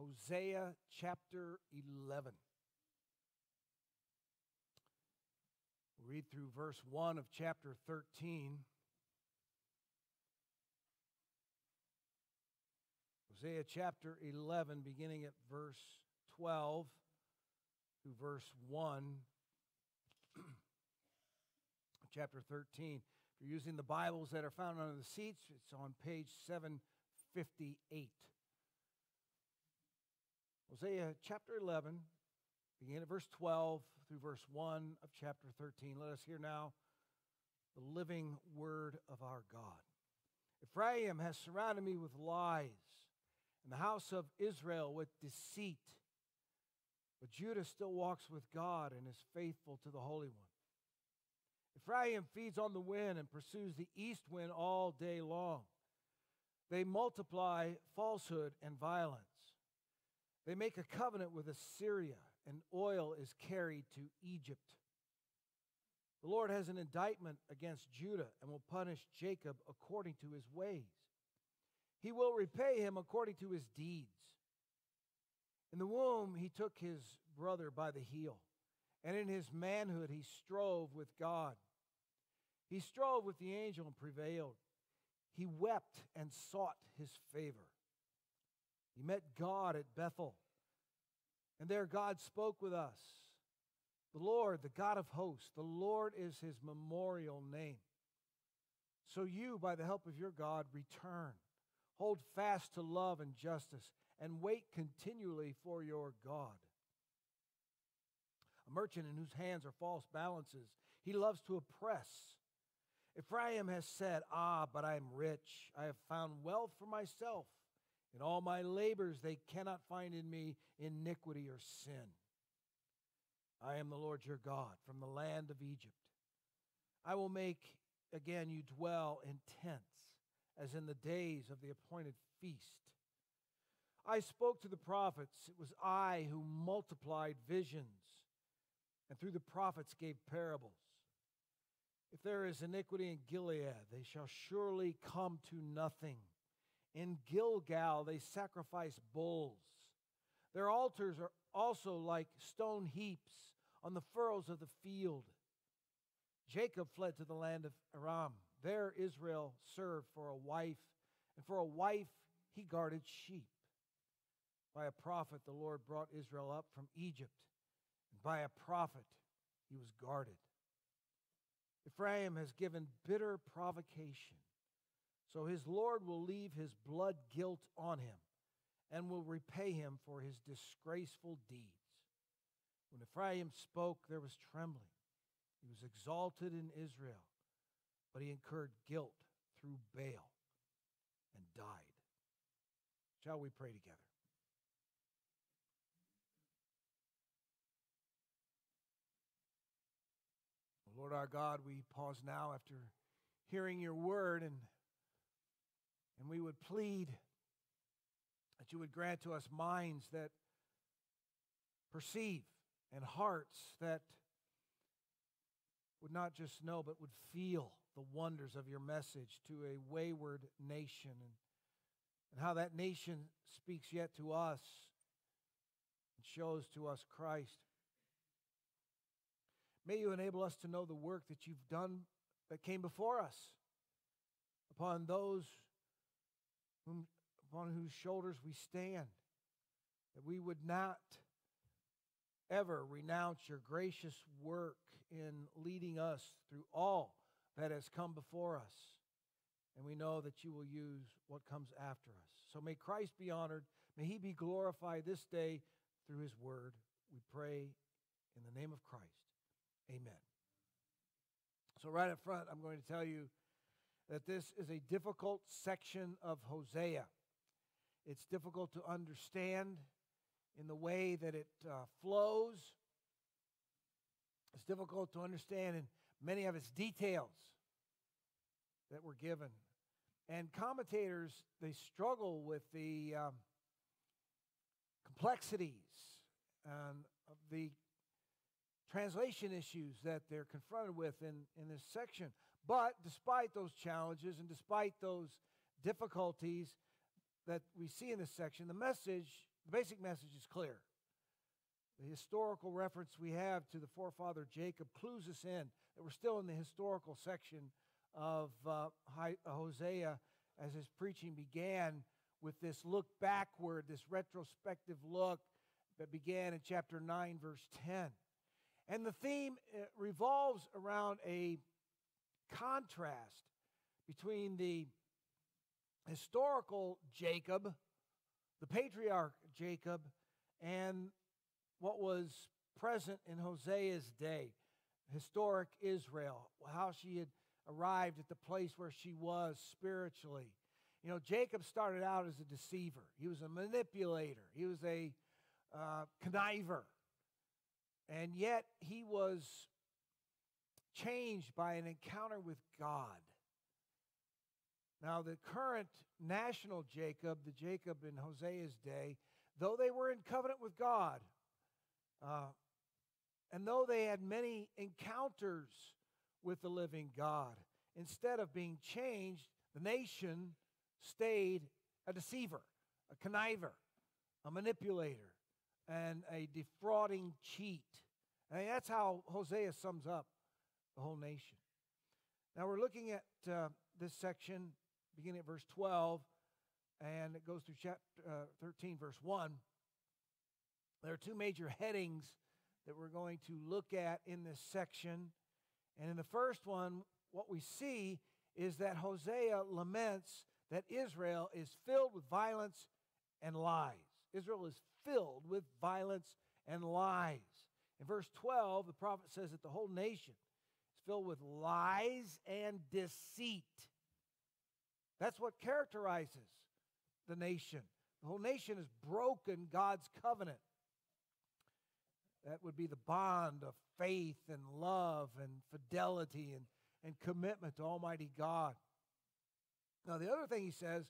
Hosea chapter 11. We'll read through verse 1 of chapter 13. Hosea chapter 11, beginning at verse 12 through verse 1, chapter 13. If you're using the Bibles that are found under the seats, it's on page 758. Hosea chapter 11, beginning at verse 12 through verse 1 of chapter 13. Let us hear now the living word of our God. Ephraim has surrounded me with lies, and the house of Israel with deceit. But Judah still walks with God and is faithful to the Holy One. Ephraim feeds on the wind and pursues the east wind all day long. They multiply falsehood and violence. They make a covenant with Assyria, and oil is carried to Egypt. The Lord has an indictment against Judah and will punish Jacob according to his ways. He will repay him according to his deeds. In the womb, he took his brother by the heel, and in his manhood, he strove with God. He strove with the angel and prevailed. He wept and sought his favor. He met God at Bethel. And there God spoke with us. The Lord, the God of hosts, the Lord is his memorial name. So you, by the help of your God, return. Hold fast to love and justice, and wait continually for your God. A merchant in whose hands are false balances, he loves to oppress. Ephraim has said, Ah, but I am rich. I have found wealth for myself. In all my labors, they cannot find in me iniquity or sin. I am the Lord your God from the land of Egypt. I will make again you dwell in tents, as in the days of the appointed feast. I spoke to the prophets. It was I who multiplied visions, and through the prophets gave parables. If there is iniquity in Gilead, they shall surely come to nothing. In Gilgal, they sacrifice bulls. Their altars are also like stone heaps on the furrows of the field. Jacob fled to the land of Aram. There Israel served for a wife, and for a wife he guarded sheep. By a prophet, the Lord brought Israel up from Egypt, and by a prophet, he was guarded. Ephraim has given bitter provocation. So his Lord will leave his blood guilt on him and will repay him for his disgraceful deeds. When Ephraim spoke, there was trembling. He was exalted in Israel, but he incurred guilt through Baal and died. Shall we pray together? Lord our God, we pause now after hearing your word and and we would plead that you would grant to us minds that perceive and hearts that would not just know, but would feel the wonders of your message to a wayward nation and, and how that nation speaks yet to us and shows to us Christ. May you enable us to know the work that you've done that came before us upon those whom, upon whose shoulders we stand, that we would not ever renounce your gracious work in leading us through all that has come before us. And we know that you will use what comes after us. So may Christ be honored. May he be glorified this day through his word. We pray in the name of Christ. Amen. So, right up front, I'm going to tell you that this is a difficult section of Hosea. It's difficult to understand in the way that it uh, flows. It's difficult to understand in many of its details that were given. And commentators, they struggle with the um, complexities and the translation issues that they're confronted with in, in this section. But despite those challenges and despite those difficulties that we see in this section, the message The basic message is clear. The historical reference we have to the forefather Jacob clues us in that we're still in the historical section of uh, Hosea as his preaching began with this look backward, this retrospective look that began in chapter 9, verse 10. And the theme uh, revolves around a contrast between the historical Jacob, the patriarch Jacob, and what was present in Hosea's day, historic Israel, how she had arrived at the place where she was spiritually. You know, Jacob started out as a deceiver, he was a manipulator, he was a uh, conniver. And yet he was changed by an encounter with God. Now, the current national Jacob, the Jacob in Hosea's day, though they were in covenant with God, uh, and though they had many encounters with the living God, instead of being changed, the nation stayed a deceiver, a conniver, a manipulator, and a defrauding cheat. And that's how Hosea sums up the whole nation. Now we're looking at uh, this section beginning at verse 12, and it goes through chapter uh, 13, verse 1. There are two major headings that we're going to look at in this section. And in the first one, what we see is that Hosea laments that Israel is filled with violence and lies. Israel is filled with violence and lies. In verse 12, the prophet says that the whole nation filled with lies and deceit. That's what characterizes the nation. The whole nation has broken God's covenant. That would be the bond of faith and love and fidelity and, and commitment to Almighty God. Now, the other thing he says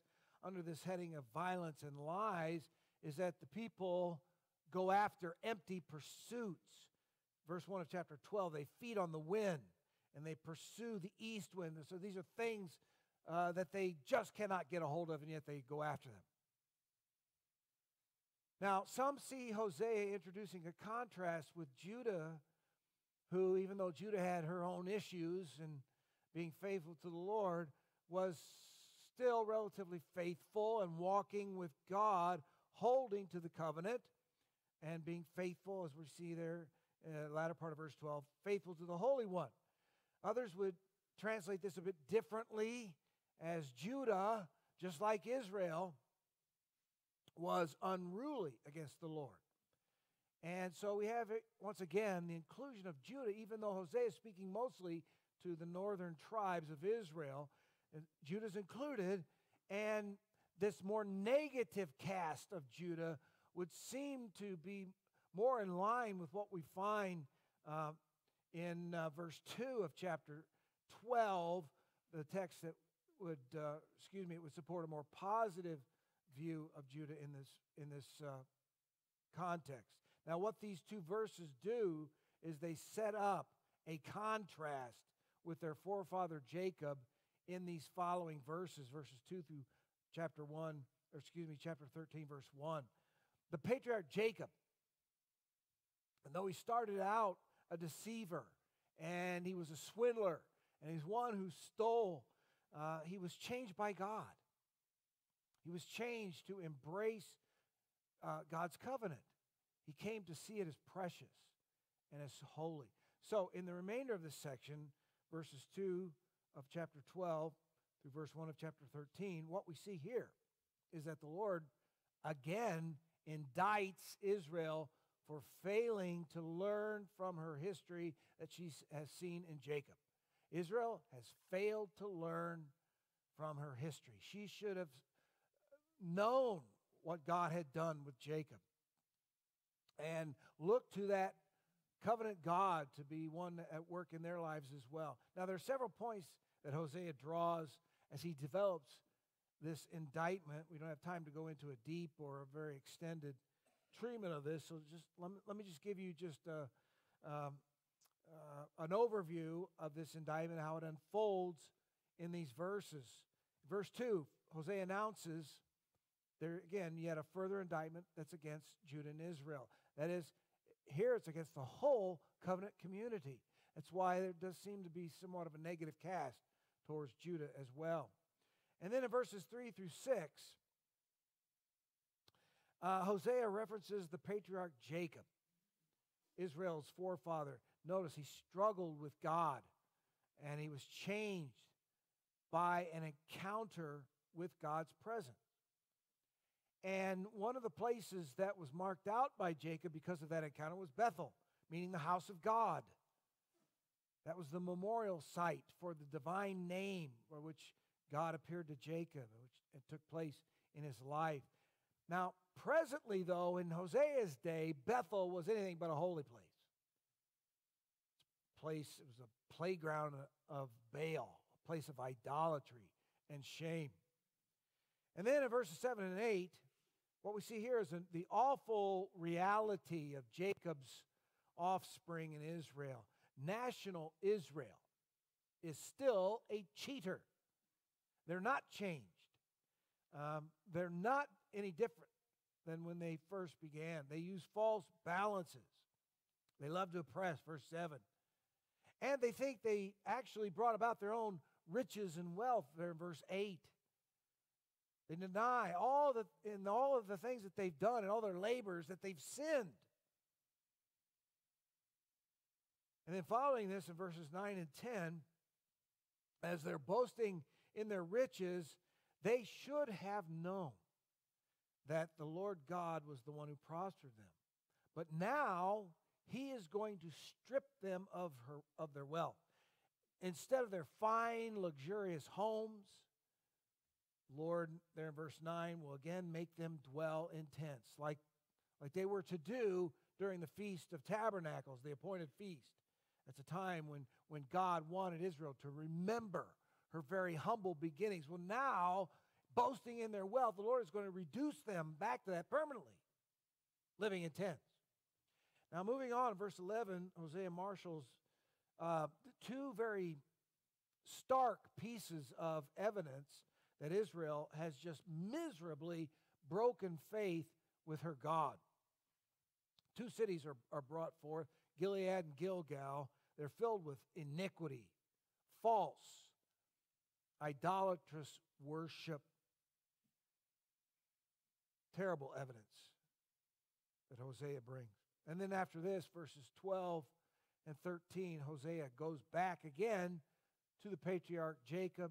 under this heading of violence and lies is that the people go after empty pursuits. Verse 1 of chapter 12, they feed on the wind and they pursue the east wind. So these are things uh, that they just cannot get a hold of, and yet they go after them. Now, some see Hosea introducing a contrast with Judah, who, even though Judah had her own issues and being faithful to the Lord, was still relatively faithful and walking with God, holding to the covenant and being faithful, as we see there the latter part of verse 12, faithful to the Holy One. Others would translate this a bit differently as Judah, just like Israel, was unruly against the Lord. And so we have, once again, the inclusion of Judah, even though Hosea is speaking mostly to the northern tribes of Israel, Judah's included, and this more negative cast of Judah would seem to be more in line with what we find uh, in uh, verse 2 of chapter 12, the text that would, uh, excuse me, it would support a more positive view of Judah in this, in this uh, context. Now, what these two verses do is they set up a contrast with their forefather Jacob in these following verses, verses 2 through chapter 1, or excuse me, chapter 13, verse 1. The patriarch Jacob, and though he started out a deceiver and he was a swindler and he's one who stole uh, he was changed by God. He was changed to embrace uh, God's covenant. He came to see it as precious and as holy. So, in the remainder of this section, verses 2 of chapter 12 through verse 1 of chapter 13, what we see here is that the Lord again indicts Israel for failing to learn from her history that she has seen in Jacob. Israel has failed to learn from her history. She should have known what God had done with Jacob and looked to that covenant God to be one at work in their lives as well. Now, there are several points that Hosea draws as he develops this indictment. We don't have time to go into a deep or a very extended treatment of this, so just let me, let me just give you just a, um, uh, an overview of this indictment, how it unfolds in these verses. Verse 2, Hosea announces there again, yet a further indictment that's against Judah and Israel. That is, here it's against the whole covenant community. That's why there does seem to be somewhat of a negative cast towards Judah as well. And then in verses 3 through 6, uh, Hosea references the patriarch Jacob, Israel's forefather. Notice he struggled with God and he was changed by an encounter with God's presence. And one of the places that was marked out by Jacob because of that encounter was Bethel, meaning the house of God. That was the memorial site for the divine name for which God appeared to Jacob, which it took place in his life. Now, presently, though, in Hosea's day, Bethel was anything but a holy place. Place it was a playground of Baal, a place of idolatry and shame. And then in verses 7 and 8, what we see here is the awful reality of Jacob's offspring in Israel. National Israel is still a cheater. They're not changed. Um, they're not any different than when they first began. They use false balances. They love to oppress, verse 7. And they think they actually brought about their own riches and wealth, there in verse 8. They deny all the in all of the things that they've done and all their labors that they've sinned. And then following this in verses 9 and 10, as they're boasting in their riches, they should have known that the Lord God was the one who prospered them. But now he is going to strip them of, her, of their wealth. Instead of their fine, luxurious homes, Lord, there in verse 9, will again make them dwell in tents, like, like they were to do during the Feast of Tabernacles, the appointed feast. It's a time when, when God wanted Israel to remember her very humble beginnings. Well, now, boasting in their wealth, the Lord is going to reduce them back to that permanently, living in tents. Now, moving on, verse 11, Hosea marshals uh, two very stark pieces of evidence that Israel has just miserably broken faith with her God. Two cities are, are brought forth Gilead and Gilgal. They're filled with iniquity, false, idolatrous worship. Terrible evidence that Hosea brings. And then after this, verses 12 and 13, Hosea goes back again to the patriarch Jacob.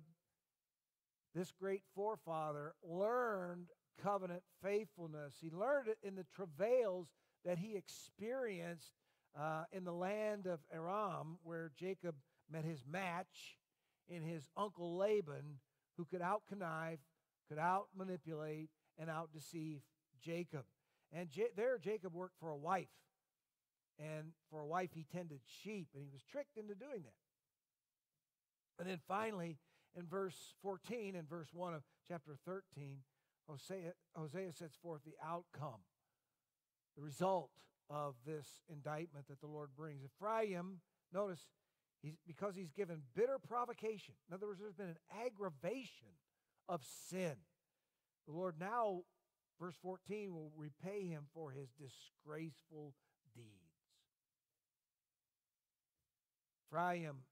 This great forefather learned covenant faithfulness. He learned it in the travails that he experienced uh, in the land of Aram, where Jacob met his match in his uncle Laban, who could out connive, could out manipulate, and out deceive Jacob. And J- there, Jacob worked for a wife. And for a wife, he tended sheep, and he was tricked into doing that. And then finally, in verse 14 and verse 1 of chapter 13, Hosea, Hosea sets forth the outcome, the result of this indictment that the Lord brings. Ephraim, notice, he's, because he's given bitter provocation. In other words, there's been an aggravation of sin. The Lord now, verse 14, will repay him for his disgraceful deeds. Ephraim,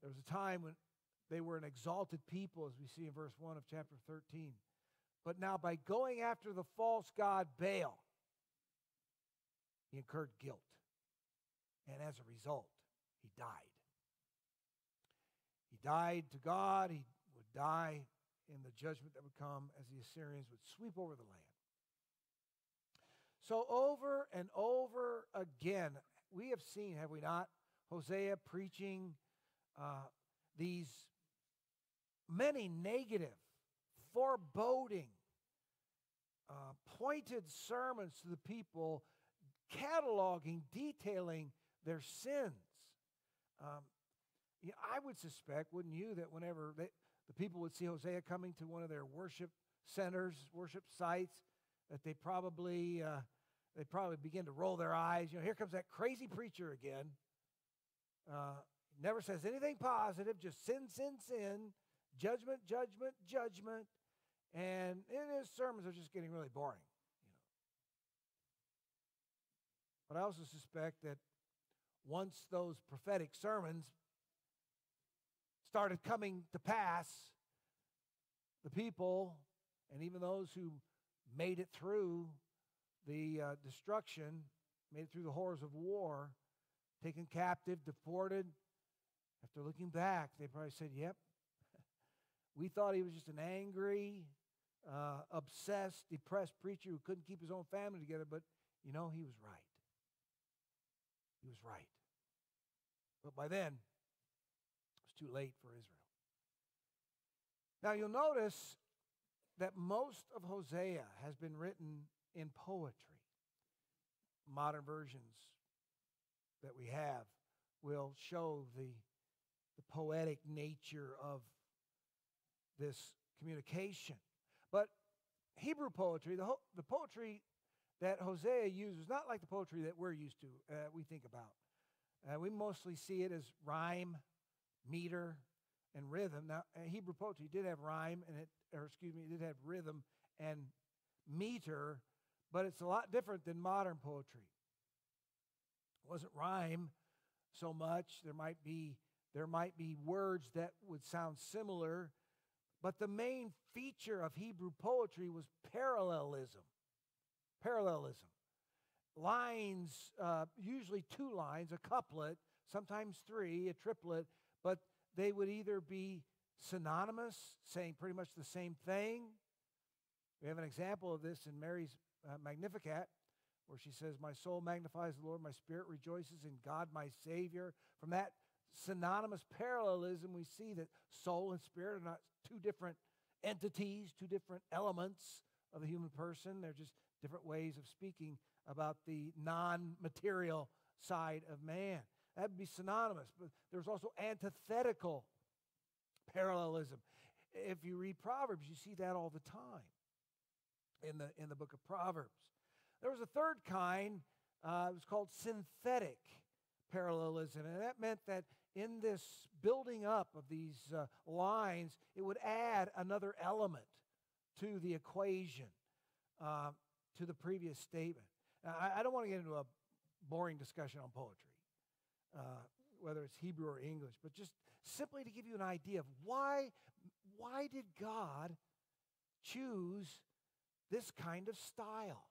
there was a time when they were an exalted people, as we see in verse 1 of chapter 13. But now, by going after the false god Baal, he incurred guilt. And as a result, he died. He died to God. He would die in the judgment that would come as the Assyrians would sweep over the land. So, over and over again, we have seen, have we not, Hosea preaching uh, these many negative, foreboding, uh, pointed sermons to the people cataloging, detailing their sins. Um, you know, I would suspect, wouldn't you, that whenever they, the people would see Hosea coming to one of their worship centers, worship sites, that they probably uh, they probably begin to roll their eyes. You know, here comes that crazy preacher again. Uh, never says anything positive, just sin, sin, sin, judgment, judgment, judgment. And his sermons are just getting really boring. You know. But I also suspect that once those prophetic sermons started coming to pass, the people and even those who made it through the uh, destruction, made it through the horrors of war, taken captive, deported, after looking back, they probably said, Yep, we thought he was just an angry, uh, obsessed, depressed preacher who couldn't keep his own family together, but you know, he was right. He was right. But by then, too late for Israel. Now, you'll notice that most of Hosea has been written in poetry. Modern versions that we have will show the, the poetic nature of this communication. But Hebrew poetry, the, the poetry that Hosea uses, not like the poetry that we're used to, uh, we think about. Uh, we mostly see it as rhyme, meter, and rhythm. Now, Hebrew poetry did have rhyme, and it, or excuse me, it did have rhythm and meter, but it's a lot different than modern poetry. It wasn't rhyme so much. There might be there might be words that would sound similar, but the main feature of Hebrew poetry was parallelism. Parallelism. Lines, uh, usually two lines, a couplet, sometimes three, a triplet, but they would either be synonymous, saying pretty much the same thing. We have an example of this in Mary's uh, Magnificat, where she says, My soul magnifies the Lord, my spirit rejoices in God, my Savior. From that synonymous parallelism, we see that soul and spirit are not two different entities, two different elements of the human person. They're just different ways of speaking about the non material side of man. That would be synonymous, but there's also antithetical parallelism. If you read Proverbs, you see that all the time in the, in the book of Proverbs. There was a third kind, uh, it was called synthetic parallelism, and that meant that in this building up of these uh, lines, it would add another element to the equation, uh, to the previous statement. Now, I, I, don't want to get into a boring discussion on poetry, uh, whether it's Hebrew or English, but just simply to give you an idea of why, why did God choose this kind of style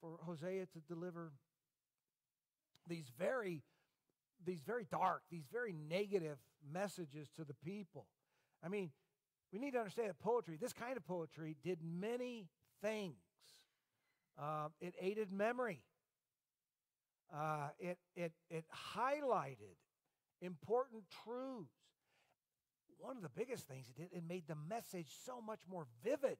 for Hosea to deliver these very these very dark, these very negative messages to the people. I mean, we need to understand that poetry, this kind of poetry, did many things. Uh, it aided memory. Uh, it, it, it highlighted important truths. One of the biggest things it did, it made the message so much more vivid.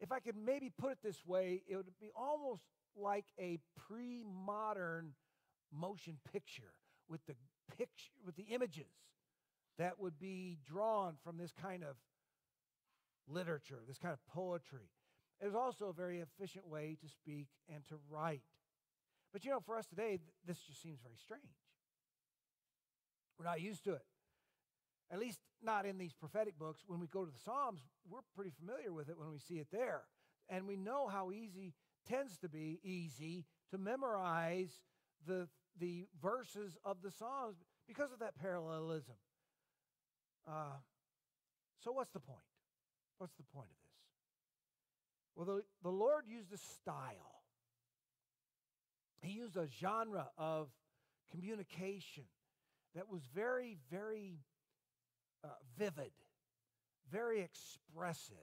If I could maybe put it this way, it would be almost like a pre modern motion picture with the picture with the images that would be drawn from this kind of literature, this kind of poetry. It was also a very efficient way to speak and to write. But you know, for us today, this just seems very strange. We're not used to it. At least not in these prophetic books. When we go to the Psalms, we're pretty familiar with it when we see it there. And we know how easy tends to be easy to memorize the the verses of the Psalms because of that parallelism. Uh, so, what's the point? What's the point of this? Well, the, the Lord used a style, He used a genre of communication that was very, very uh, vivid, very expressive.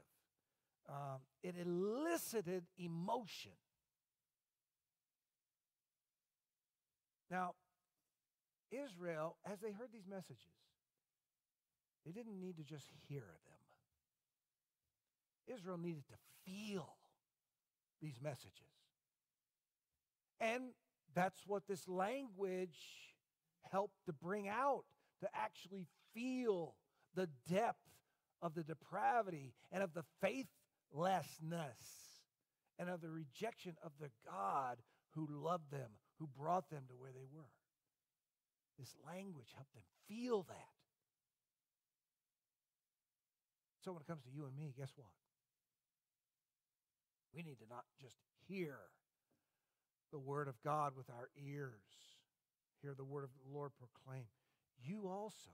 Um, it elicited emotion. Now, Israel, as they heard these messages, they didn't need to just hear them. Israel needed to feel these messages. And that's what this language helped to bring out, to actually feel the depth of the depravity and of the faithlessness and of the rejection of the God who loved them, who brought them to where they were. This language helped them feel that. So when it comes to you and me, guess what? We need to not just hear the word of God with our ears, hear the word of the Lord proclaim. You also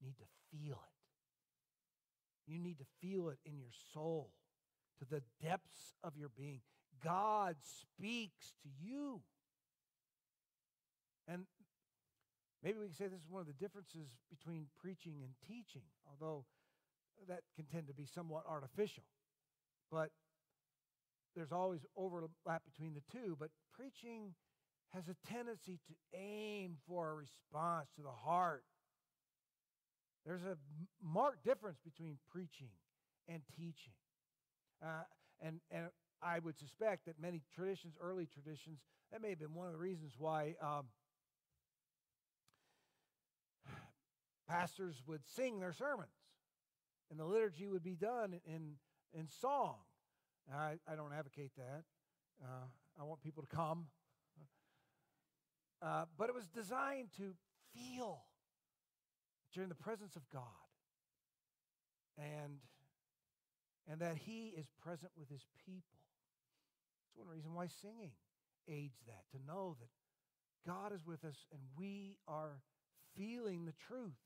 need to feel it. You need to feel it in your soul, to the depths of your being. God speaks to you. And maybe we can say this is one of the differences between preaching and teaching, although that can tend to be somewhat artificial. But there's always overlap between the two. But preaching has a tendency to aim for a response to the heart. There's a marked difference between preaching and teaching. Uh, and, and I would suspect that many traditions, early traditions, that may have been one of the reasons why um, pastors would sing their sermons and the liturgy would be done in, in song. I, I don't advocate that. Uh, I want people to come. Uh, but it was designed to feel during the presence of God and, and that He is present with His people. That's one reason why singing aids that, to know that God is with us and we are feeling the truth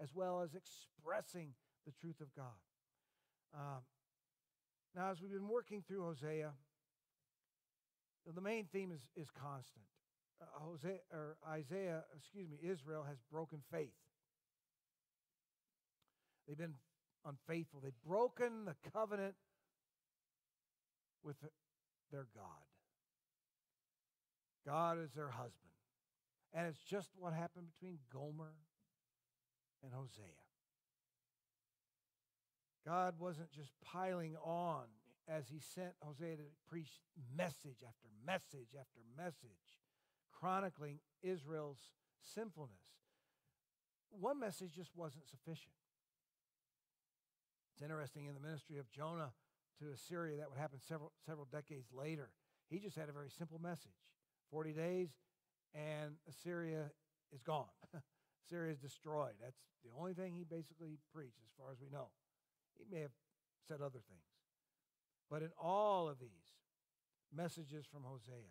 as well as expressing the truth of God. Um, now, as we've been working through Hosea, the main theme is, is constant. Uh, Hosea, or Isaiah, excuse me, Israel has broken faith. They've been unfaithful. They've broken the covenant with their God. God is their husband. And it's just what happened between Gomer and Hosea. God wasn't just piling on as he sent Hosea to preach message after message after message, chronicling Israel's sinfulness. One message just wasn't sufficient. It's interesting in the ministry of Jonah to Assyria, that would happen several, several decades later. He just had a very simple message 40 days, and Assyria is gone. Assyria is destroyed. That's the only thing he basically preached, as far as we know. He may have said other things. But in all of these messages from Hosea,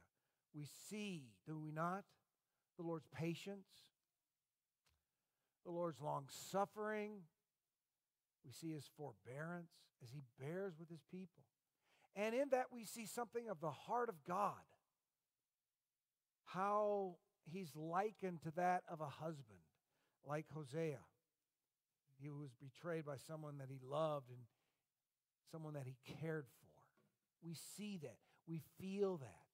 we see, do we not, the Lord's patience, the Lord's long suffering. We see his forbearance as he bears with his people. And in that, we see something of the heart of God. How he's likened to that of a husband, like Hosea. He was betrayed by someone that he loved and someone that he cared for. We see that. We feel that.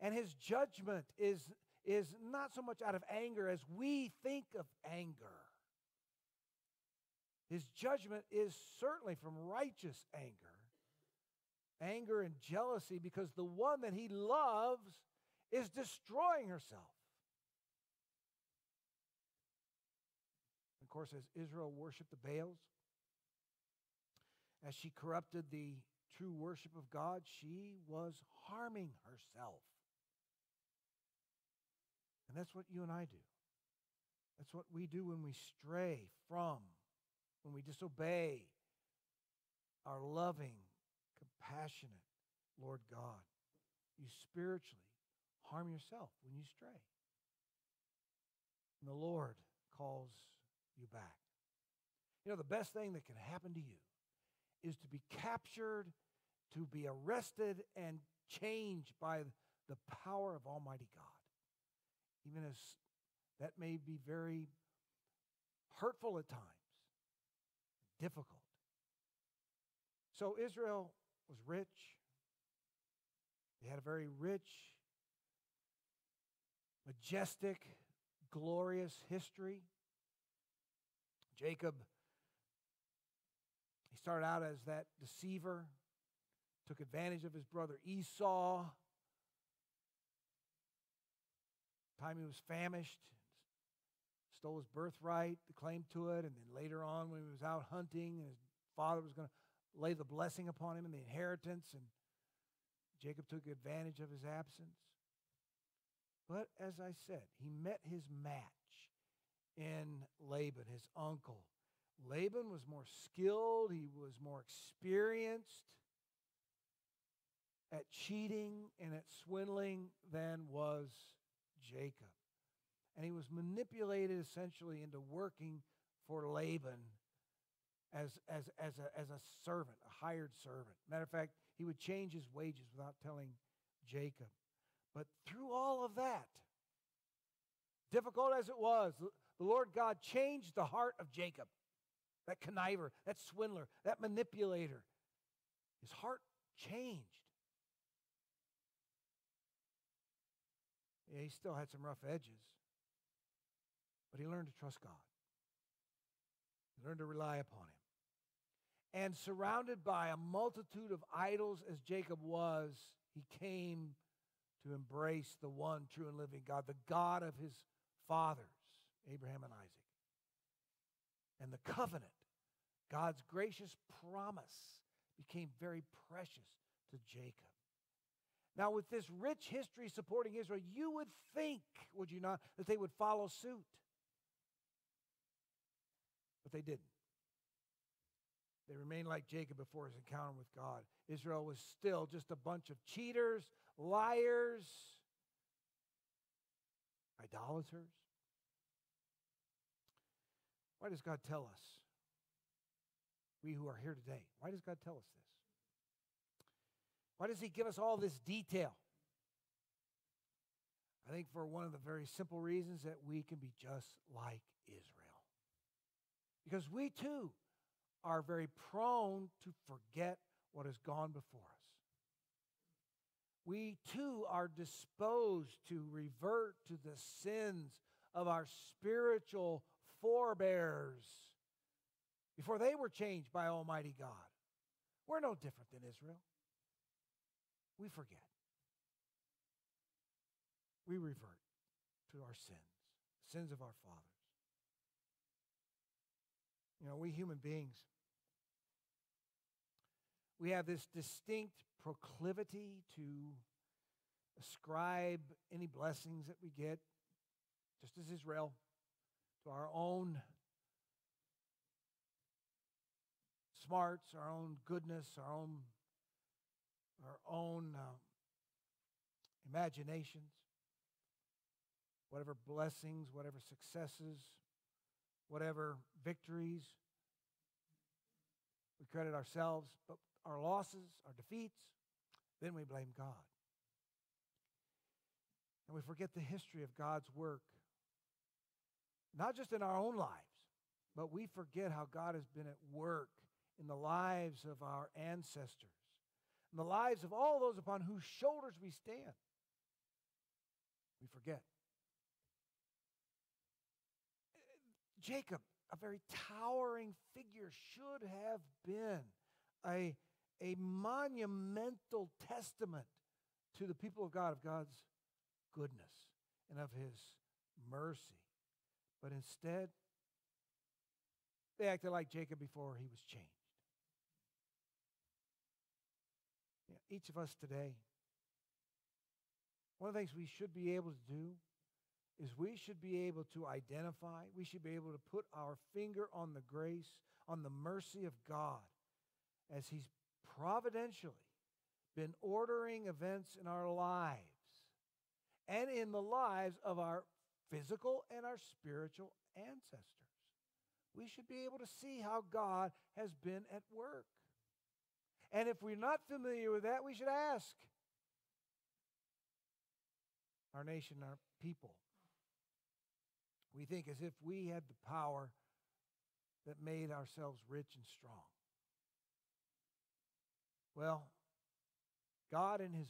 And his judgment is, is not so much out of anger as we think of anger. His judgment is certainly from righteous anger, anger and jealousy, because the one that he loves is destroying herself. Of course, as Israel worshiped the Baals, as she corrupted the true worship of God, she was harming herself. And that's what you and I do. That's what we do when we stray from, when we disobey our loving, compassionate Lord God. You spiritually harm yourself when you stray. And the Lord calls you back. You know, the best thing that can happen to you is to be captured, to be arrested, and changed by the power of Almighty God. Even as that may be very hurtful at times, difficult. So Israel was rich. They had a very rich, majestic, glorious history. Jacob, he started out as that deceiver, took advantage of his brother Esau. Time he was famished, stole his birthright, the claim to it, and then later on when he was out hunting and his father was going to lay the blessing upon him and the inheritance, and Jacob took advantage of his absence. But as I said, he met his match in Laban, his uncle. Laban was more skilled, he was more experienced at cheating and at swindling than was Jacob. And he was manipulated essentially into working for Laban as, as, as, a, as a servant, a hired servant. Matter of fact, he would change his wages without telling Jacob. But through all of that, difficult as it was, the Lord God changed the heart of Jacob, that conniver, that swindler, that manipulator. His heart changed. Yeah, he still had some rough edges, but he learned to trust God. He learned to rely upon him. And surrounded by a multitude of idols as Jacob was, he came to embrace the one true and living God, the God of his fathers, Abraham and Isaac. And the covenant, God's gracious promise, became very precious to Jacob. Now, with this rich history supporting Israel, you would think, would you not, that they would follow suit. But they didn't. They remained like Jacob before his encounter with God. Israel was still just a bunch of cheaters, liars, idolaters. Why does God tell us? We who are here today, why does God tell us this? Why does He give us all this detail? I think for one of the very simple reasons that we can be just like Israel. Because we too are very prone to forget what has gone before us. We too are disposed to revert to the sins of our spiritual forebears before they were changed by Almighty God. We're no different than Israel. We forget. We revert to our sins, sins of our fathers. You know, we human beings, we have this distinct proclivity to ascribe any blessings that we get, just as Israel, to our own smarts, our own goodness, our own our own um, imaginations, whatever blessings, whatever successes, whatever victories. We credit ourselves, but our losses, our defeats, then we blame God. And we forget the history of God's work, not just in our own lives, but we forget how God has been at work in the lives of our ancestors, in the lives of all those upon whose shoulders we stand. We forget. Jacob, a very towering figure, should have been a, a monumental testament to the people of God, of God's goodness and of his mercy. But instead, they acted like Jacob before he was changed. Each of us today, one of the things we should be able to do is we should be able to identify, we should be able to put our finger on the grace, on the mercy of God as He's providentially been ordering events in our lives and in the lives of our physical and our spiritual ancestors. We should be able to see how God has been at work. And if we're not familiar with that, we should ask our nation, our people. We think as if we had the power that made ourselves rich and strong. Well, God, in His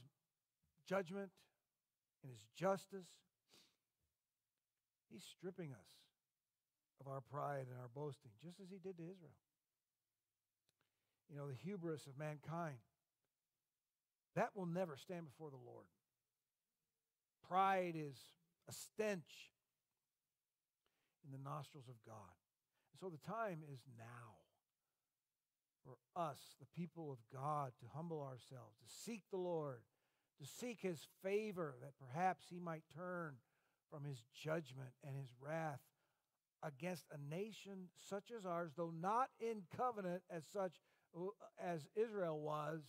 judgment, in His justice, He's stripping us of our pride and our boasting, just as He did to Israel you know, the hubris of mankind. That will never stand before the Lord. Pride is a stench in the nostrils of God. And so the time is now for us, the people of God, to humble ourselves, to seek the Lord, to seek his favor, that perhaps he might turn from his judgment and his wrath against a nation such as ours, though not in covenant as such as Israel was,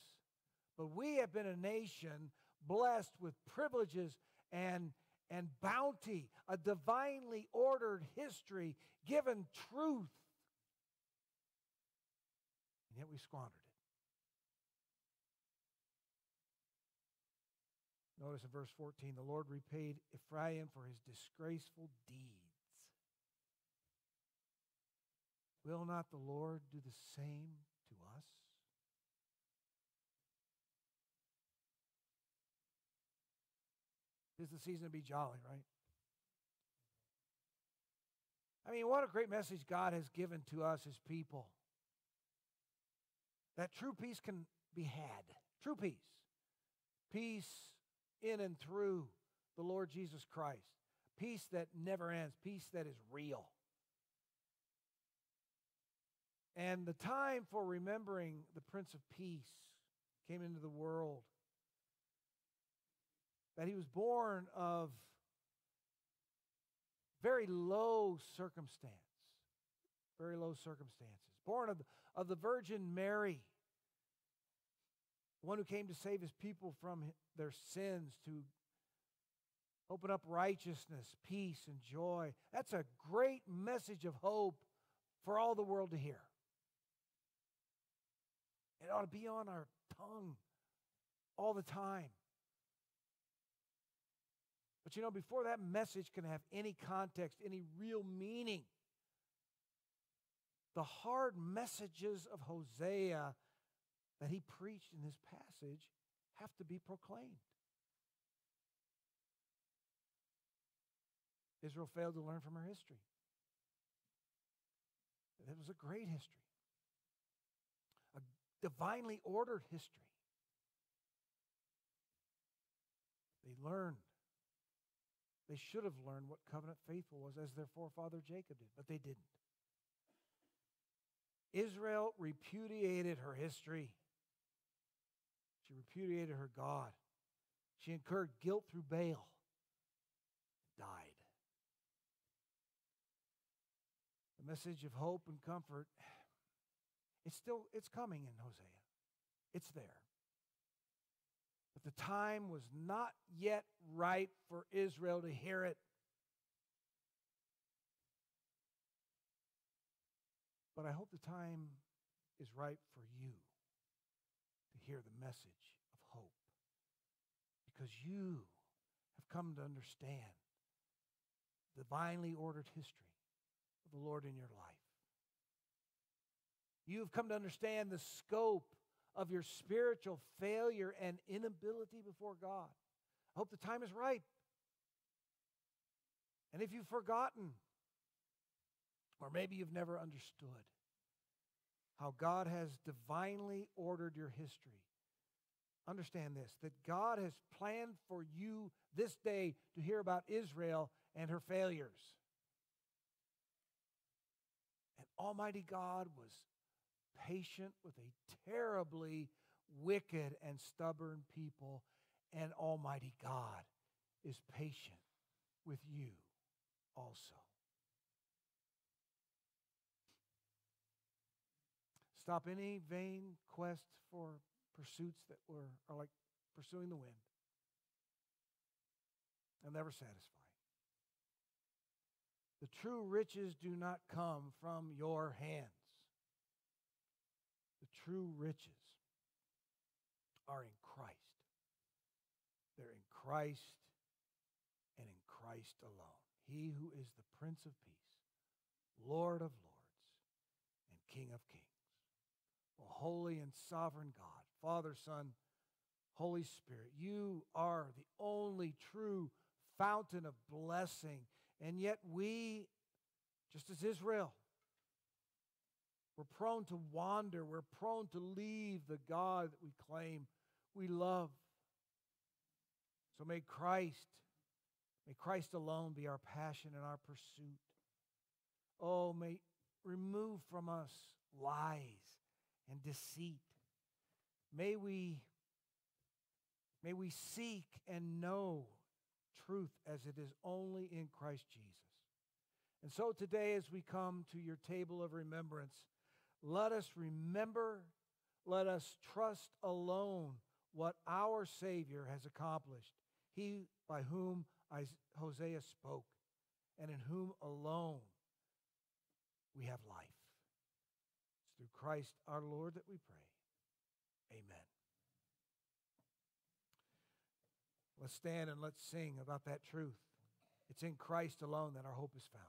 But we have been a nation blessed with privileges and, and bounty, a divinely ordered history, given truth. And yet we squandered it. Notice in verse 14 the Lord repaid Ephraim for his disgraceful deeds. Will not the Lord do the same to us? Is the season to be jolly, right? I mean, what a great message God has given to us as people. That true peace can be had. True peace. Peace in and through the Lord Jesus Christ. Peace that never ends. Peace that is real. And the time for remembering the Prince of Peace came into the world. That he was born of very low circumstance. Very low circumstances. Born of, of the Virgin Mary, one who came to save his people from their sins, to open up righteousness, peace, and joy. That's a great message of hope for all the world to hear. It ought to be on our tongue all the time. But you know, before that message can have any context, any real meaning, the hard messages of Hosea that he preached in this passage have to be proclaimed. Israel failed to learn from her history. It was a great history a divinely ordered history. They learned. They should have learned what covenant faithful was as their forefather Jacob did, but they didn't. Israel repudiated her history. She repudiated her God. She incurred guilt through Baal. Died. The message of hope and comfort it's still it's coming in Hosea. It's there. But the time was not yet ripe for Israel to hear it. But I hope the time is ripe for you to hear the message of hope. Because you have come to understand the divinely ordered history of the Lord in your life. You have come to understand the scope of your spiritual failure and inability before God. I hope the time is ripe. And if you've forgotten, or maybe you've never understood how God has divinely ordered your history, understand this that God has planned for you this day to hear about Israel and her failures. And Almighty God was patient with a terribly wicked and stubborn people, and Almighty God is patient with you also. Stop any vain quest for pursuits that were, are like pursuing the wind. They'll never satisfy. The true riches do not come from your hands true riches are in Christ. They're in Christ and in Christ alone. He who is the Prince of Peace, Lord of Lords, and King of Kings. O holy and sovereign God, Father, Son, Holy Spirit, you are the only true fountain of blessing. And yet we, just as Israel, we're prone to wander. We're prone to leave the God that we claim we love. So may Christ, may Christ alone be our passion and our pursuit. Oh, may remove from us lies and deceit. May we may we seek and know truth as it is only in Christ Jesus. And so today as we come to your table of remembrance, let us remember, let us trust alone what our Savior has accomplished, he by whom Hosea spoke, and in whom alone we have life. It's through Christ our Lord that we pray. Amen. Let's stand and let's sing about that truth. It's in Christ alone that our hope is found.